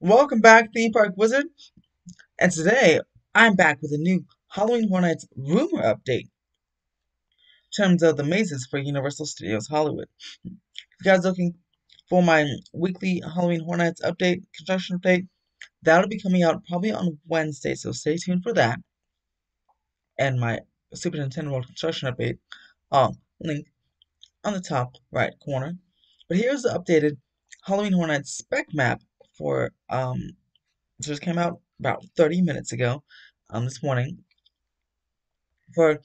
Welcome back, Theme Park Wizard. And today I'm back with a new Halloween Horror Nights rumor update in terms of the mazes for Universal Studios Hollywood. If you guys looking for my weekly Halloween Horror Nights update, construction update, that'll be coming out probably on Wednesday, so stay tuned for that. And my Super Nintendo World construction update, uh, link on the top right corner. But here's the updated Halloween Horror Nights spec map for um just came out about 30 minutes ago um this morning for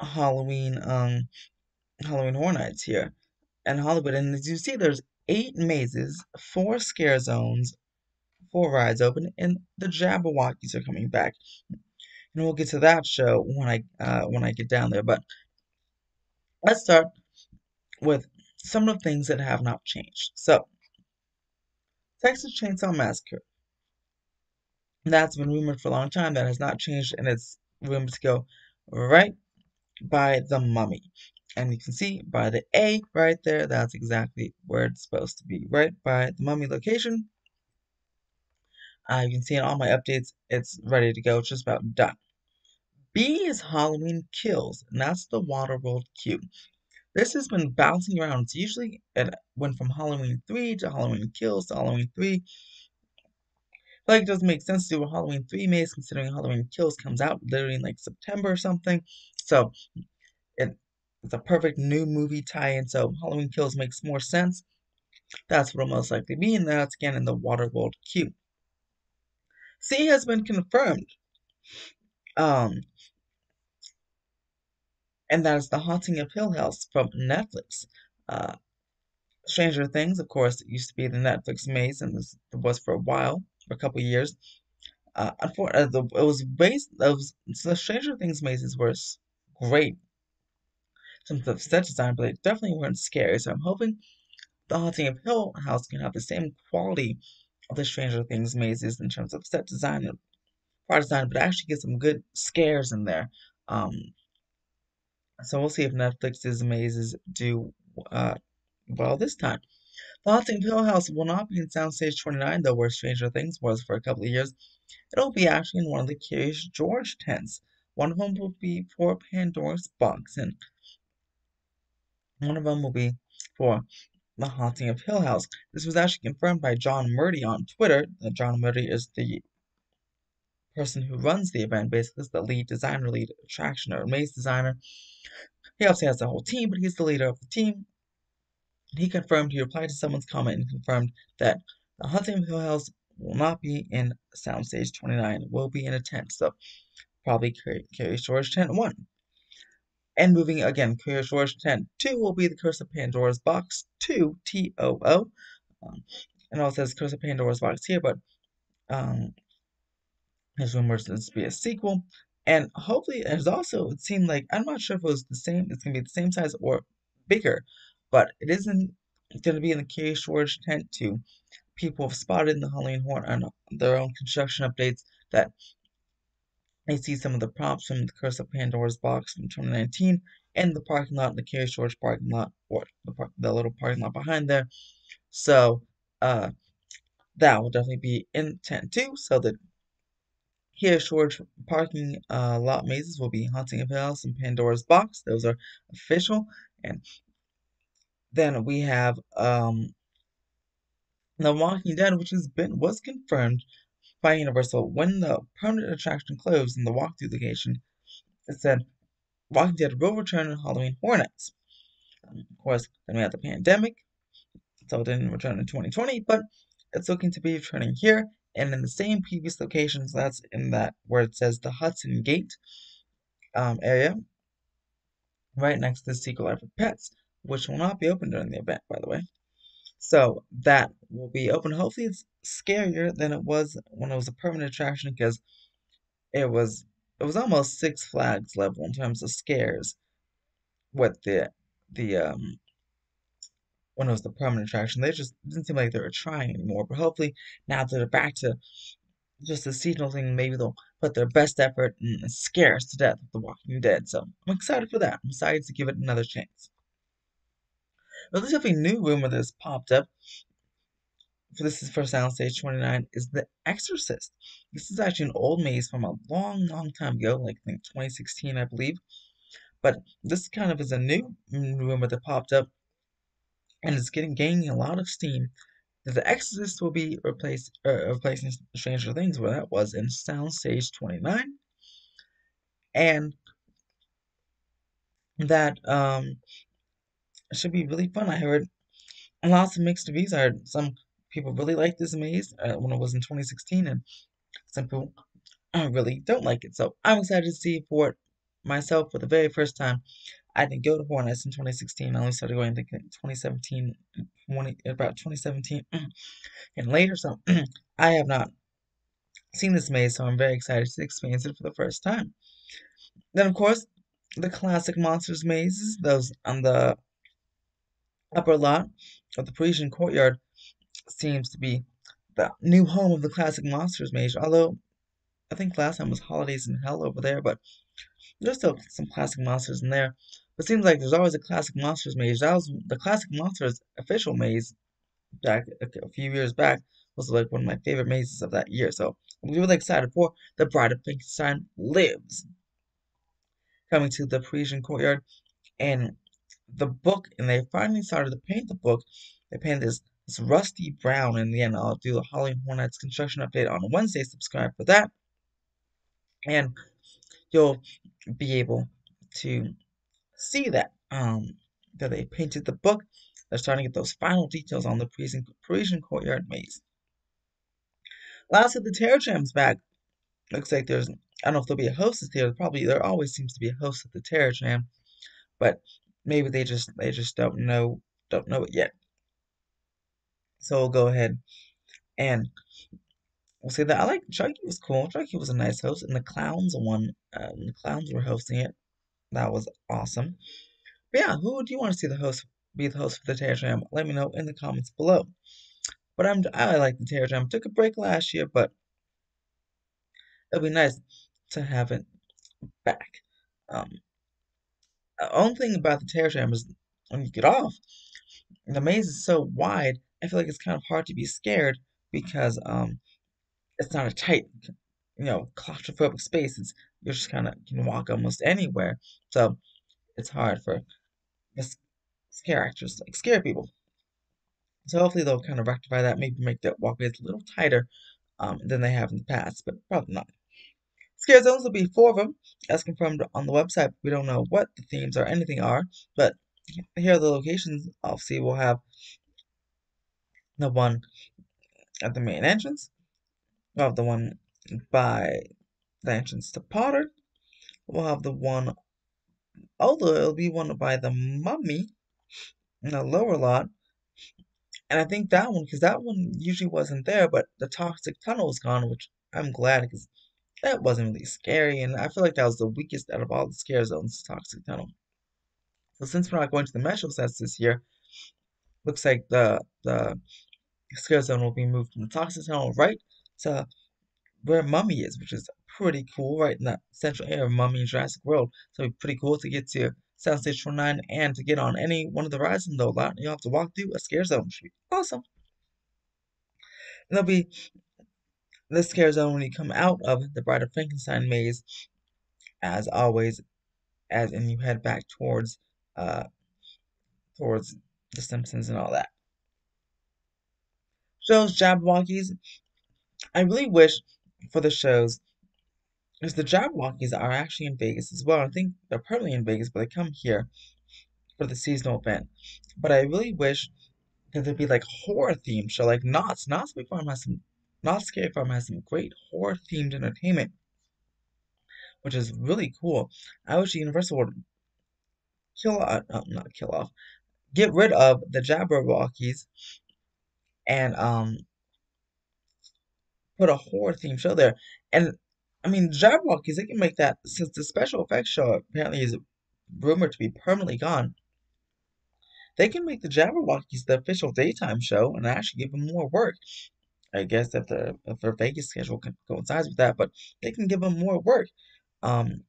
Halloween um Halloween Horror Nights here in Hollywood. And as you see there's eight mazes four scare zones four rides open and the Jabbawockeez are coming back. And we'll get to that show when I uh, when I get down there. But let's start with some of the things that have not changed. So Texas Chainsaw Massacre. That's been rumored for a long time. That has not changed, and it's rumored to go right by the mummy. And you can see by the A right there, that's exactly where it's supposed to be, right by the mummy location. Uh, you can see in all my updates, it's ready to go, it's just about done. B is Halloween Kills, and that's the Waterworld queue. This has been bouncing around. It's usually it went from Halloween 3 to Halloween Kills to Halloween 3. Like, it doesn't make sense to do a Halloween 3 maze considering Halloween Kills comes out literally in like September or something. So, it, it's a perfect new movie tie-in, so Halloween Kills makes more sense. That's what it'll most likely be, and that's again in the Waterworld queue. C has been confirmed. Um, and that is The Haunting of Hill House from Netflix. Uh, Stranger Things, of course, it used to be the Netflix maze, and this it was for a while, for a couple years. Uh, unfortunately, uh, it was based. It was the Stranger Things mazes were great. Some of the set design, but they definitely weren't scary. So I'm hoping the Haunting of Hill House can have the same quality of the Stranger Things mazes in terms of set design and part design, but actually get some good scares in there. Um, so we'll see if Netflix's mazes do uh, well this time. The Haunting Hill House will not be in Soundstage 29, though where Stranger Things was for a couple of years. It'll be actually in one of the Curious George tents. One of them will be for Pandora's Box, and one of them will be for The Haunting of Hill House. This was actually confirmed by John Murdy on Twitter. John Murdy is the person who runs the event, basically, is the lead designer, lead attraction, or maze designer. He obviously has the whole team, but he's the leader of the team. And he confirmed, he replied to someone's comment and confirmed that the Haunting of Hill House will not be in Soundstage 29, will be in a tent. So, probably Curious George Tent 1. And moving again, Curious George Tent 2 will be the Curse of Pandora's Box 2, T O O. Um, and also says Curse of Pandora's Box here, but um, there's rumors this to be a sequel. And hopefully, there's also, it seemed like, I'm not sure if it was the same, it's going to be the same size or bigger, but it isn't going to be in the Curious George tent too. People have spotted in the Halloween Horn on their own construction updates that they see some of the props from the Curse of Pandora's box from 2019 in the parking lot, the Curious George parking lot, or the, the little parking lot behind there. So, uh, that will definitely be in tent too, so that here, George parking uh, lot mazes will be Haunting of House and Pandora's Box. Those are official. And then we have um, The Walking Dead, which has been was confirmed by Universal when the permanent attraction closed in the walkthrough location. It said Walking Dead will return in Halloween Horror Nights. Um, of course, then we had the pandemic, so it didn't return in 2020, but it's looking to be returning here and in the same previous locations that's in that where it says the Hudson Gate um, area, right next to the Secret Life of Pets, which will not be open during the event, by the way. So that will be open. Hopefully, it's scarier than it was when it was a permanent attraction because it was it was almost Six Flags level in terms of scares with the the um when it was the permanent attraction. They just didn't seem like they were trying anymore. But hopefully now that they're back to just the seasonal thing, maybe they'll put their best effort and scare us to death with The Walking Dead. So I'm excited for that. I'm excited to give it another chance. Definitely new rumor that's popped up for this is for Soundstage 29 is The Exorcist. This is actually an old maze from a long, long time ago, like I think 2016, I believe. But this kind of is a new mm, rumor that popped up and it's getting gaining a lot of steam. That The Exorcist will be replaced uh, replacing Stranger Things, where that was in Soundstage 29, and that um should be really fun. I heard lots of mixed reviews. I heard some people really like this maze uh, when it was in 2016, and some people really don't like it. So I'm excited to see for myself for the very first time. I didn't go to Horror Nights in 2016. I only started going, in 2017, 20, about 2017 and later. So I have not seen this maze, so I'm very excited to experience it for the first time. Then, of course, the classic Monsters mazes, those on the upper lot of the Parisian Courtyard, seems to be the new home of the classic Monsters maze. Although I think last time was Holidays in Hell over there, but there's still some classic monsters in there. But it seems like there's always a classic monsters maze. That was the classic monsters official maze back a few years back was like one of my favorite mazes of that year. So I'm really excited for The Bride of Frankenstein Lives coming to the Parisian courtyard and the book and they finally started to paint the book. They painted this this rusty brown and again I'll do the Horror Nights construction update on Wednesday. Subscribe for that. And you'll be able to see that um that they painted the book. They're starting to get those final details on the Parisian, Parisian courtyard maze. Lastly, the Terror Tram's back. Looks like there's I don't know if there'll be a hostess there. Probably there always seems to be a host at the Terror Tram, but maybe they just they just don't know don't know it yet. So we'll go ahead and we'll say that I like Chucky was cool. Chucky was a nice host, and the clowns one um, the clowns were hosting it. That was awesome. But yeah, who do you want to see the host be the host for the Terror Tram? Let me know in the comments below. But I'm I like the Terror Tram. Took a break last year, but it'll be nice to have it back. Um, the only thing about the Terror Tram is when you get off, the maze is so wide. I feel like it's kind of hard to be scared because um, it's not a tight, you know, claustrophobic space. It's you're just kind of can walk almost anywhere. So it's hard for the scare actors like scare people. So hopefully they'll kind of rectify that, maybe make the walkways a little tighter um, than they have in the past, but probably not. Scare zones will be four of them, as confirmed on the website. We don't know what the themes or anything are, but here are the locations. Obviously, we'll have the one at the main entrance. We'll have the one by the entrance to Potter. We'll have the one, although it'll be one by the Mummy in the lower lot. And I think that one, because that one usually wasn't there, but the Toxic Tunnel is gone, which I'm glad because that wasn't really scary, and I feel like that was the weakest out of all the scare zones, Toxic Tunnel. So since we're not going to the Metro sets this year, looks like the the scare zone will be moved from the Toxic Tunnel right to where Mummy is, which is pretty cool, right in that central area of Mummy and Jurassic World. So it'll be pretty cool to get to Soundstage 29 and to get on any one of the rides in the lot. You'll have to walk through a scare zone. It should be awesome. And there'll be the scare zone when you come out of the Bride of Frankenstein maze, as always, as and you head back towards uh towards the Simpsons and all that. Shows Jabbawockeez. I really wish for the shows because the Jabbawockeez are actually in Vegas as well. I think they're partly in Vegas, but they come here for the seasonal event. But I really wish that there'd be like horror themed show, like Knott's. Knott's Big Farm has some Knott's Scary Farm has some great horror themed entertainment, which is really cool. I wish Universal would kill uh, not kill off, get rid of the Jabbawockeez and um put a horror theme show there. And I mean, Jabbawockeez, they can make that since the special effects show apparently is rumored to be permanently gone. They can make the Jabbawockeez the official daytime show and actually give them more work. I guess if the if their Vegas schedule coincides with that, but they can give them more work. Um,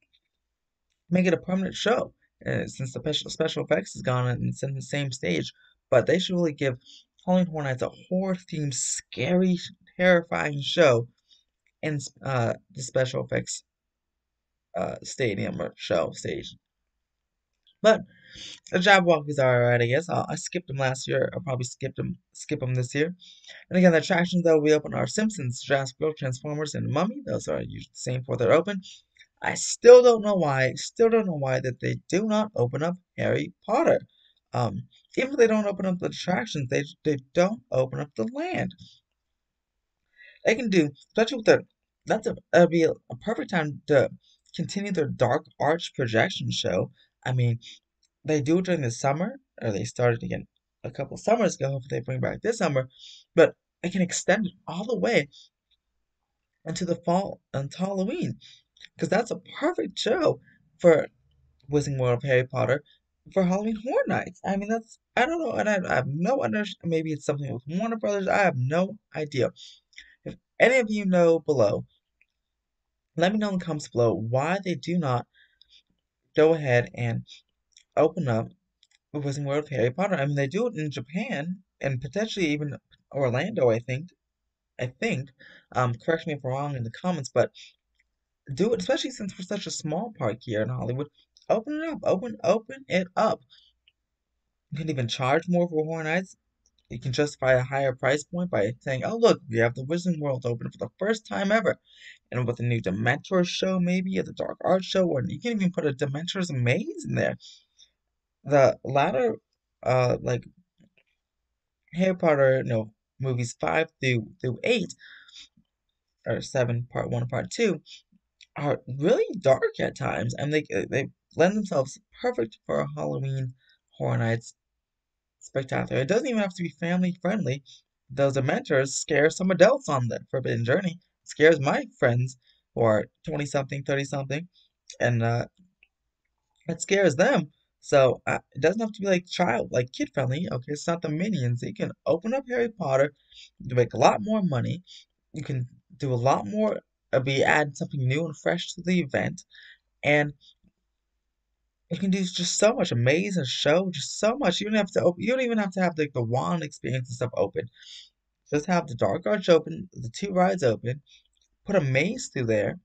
make it a permanent show uh, since the special special effects is gone and it's in the same stage. But they should really give Halloween Horror Nights, a horror-themed, scary, terrifying show in uh, the special effects uh, stadium or show stage. But the Jabbawockeez are alright, I guess. i I skipped them last year. I'll probably skip them, skip them this year. And again, the attractions that will be open are Simpsons, Jurassic World, Transformers, and Mummy. Those are the same for they're open. I still don't know why. Still don't know why that they do not open up Harry Potter. Um, even if they don't open up the attractions, they they don't open up the land. They can do, especially with the that's a that'd be a, a perfect time to continue their Dark Arts projection show. I mean, they do it during the summer, or they started again a couple summers ago. Hopefully, they bring back this summer, but they can extend it all the way into the fall until Halloween, because that's a perfect show for Wizarding World of Harry Potter for Halloween Horror Nights. I mean, that's I don't know, and I, I have no under. Maybe it's something with Warner Brothers. I have no idea. Any of you know below, let me know in the comments below why they do not go ahead and open up the Wizarding World of Harry Potter. I mean, they do it in Japan and potentially even Orlando. I think. I think. Um, correct me if I'm wrong in the comments, but do it, especially since we're such a small park here in Hollywood. Open it up. Open open it up. You can even charge more for Horror Nights. You can justify a higher price point by saying, "Oh, look, we have the Wizarding World open for the first time ever," and with a new Dementors show, maybe or the Dark Arts show, or you can even put a Dementors maze in there. The latter, uh, like Harry Potter, know, movies five through through eight, or seven, part one and part two, are really dark at times, and they they lend themselves perfect for a Halloween Horror Nights spectacular. It doesn't even have to be family friendly. Those Dementors scare some adults on the Forbidden Journey. It scares my friends who are 20 something, 30 something, and uh, it scares them. So uh, it doesn't have to be like child, like kid friendly. Okay, it's not the minions. You can open up Harry Potter, you make a lot more money. You can do a lot more, uh, be add something new and fresh to the event, and you can do just so much amazing show, just so much. You don't have to open. You don't even have to have like the wand experience and stuff open. Just have the dark arts open, the two rides open, put a maze through there.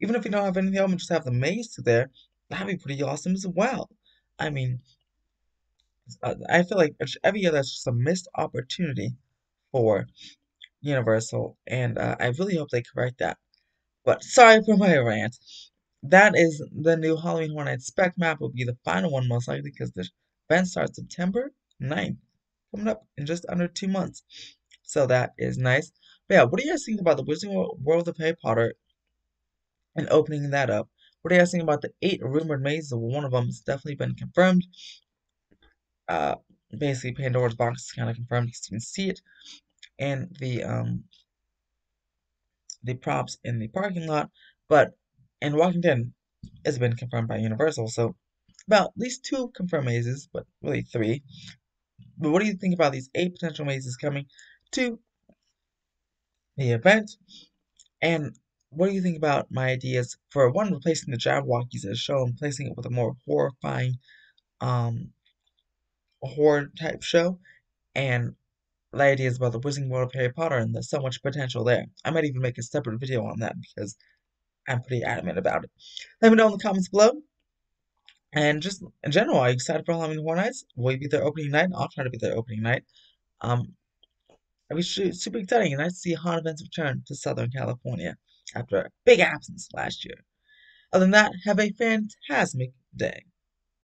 Even if you don't have anything open, just have the maze through there. That'd be pretty awesome as well. I mean, I feel like every year that's just a missed opportunity for Universal, and uh, I really hope they correct that. But sorry for my rant that is the new Halloween Horror Nights spec map will be the final one most likely because the event starts September 9th, coming up in just under two months. So that is nice. But yeah, what do you guys think about the Wizarding World of Harry Potter and opening that up? What do you guys think about the eight rumored mazes? One of them has definitely been confirmed. Uh, basically, Pandora's box is kind of confirmed. You can see it, and the um the props in the parking lot. But and Walking Dead has been confirmed by Universal, so about at least two confirmed mazes, but really three. But what do you think about these eight potential mazes coming to the event? And what do you think about my ideas for one replacing the Jabbawockeez as a show and placing it with a more horrifying um horror type show and the ideas about the Wizarding World of Harry Potter and there's so much potential there. I might even make a separate video on that because I'm pretty adamant about it. Let me know in the comments below. And just in general, are you excited for Halloween Horror Nights? Will you be there opening night? I'll try to be there opening night. Um, it was super exciting and to see Haunt Events return to Southern California after a big absence last year. Other than that, have a fantastic day.